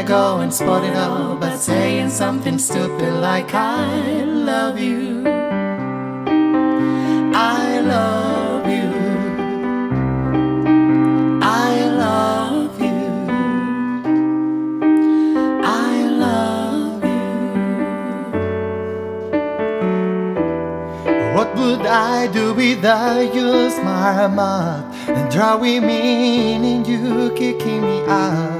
I go and spot it all by saying something stupid like I love you. I love you. I love you. I love you. What would I do without you, smile mouth and drawing me in and you kicking me out?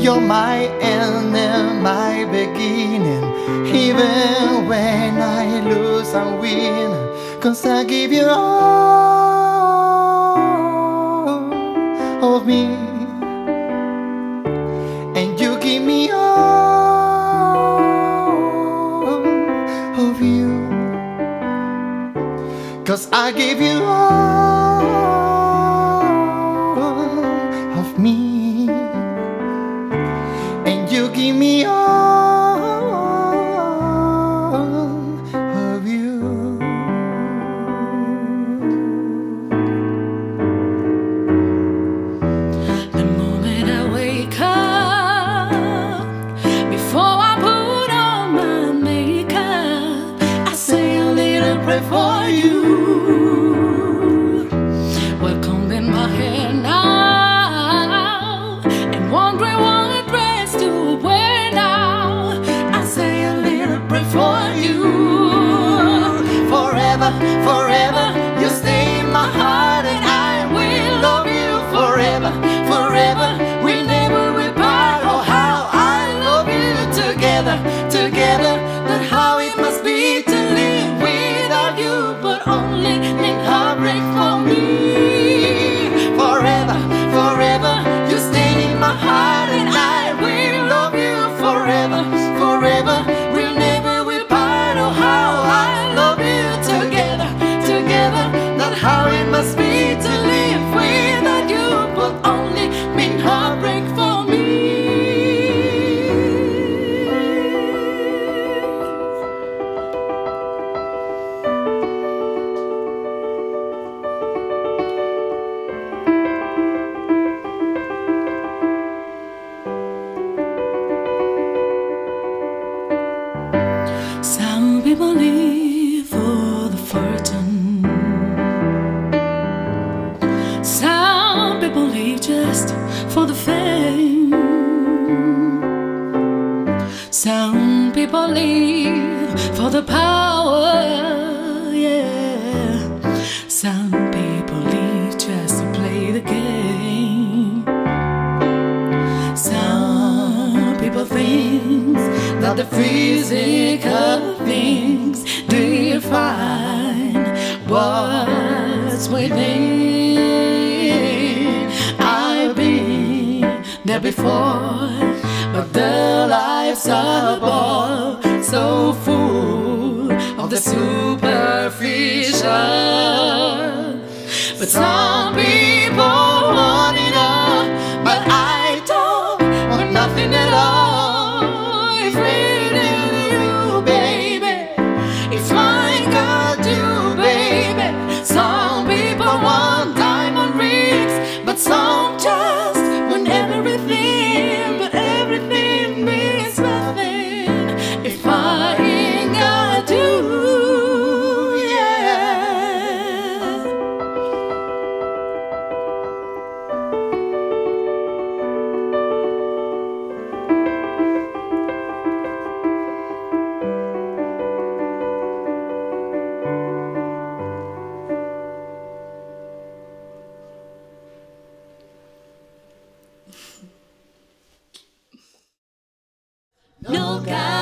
You're my end and my beginning, even when I lose and win. Cause I give you all of me and you give me all of you. Cause I give you all me all just for the fame. Some people live for the power. Yeah. Some people live just to play the game. Some people think that the physical things define what's within. Before, but the lives above so full of the superficial. But some people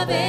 no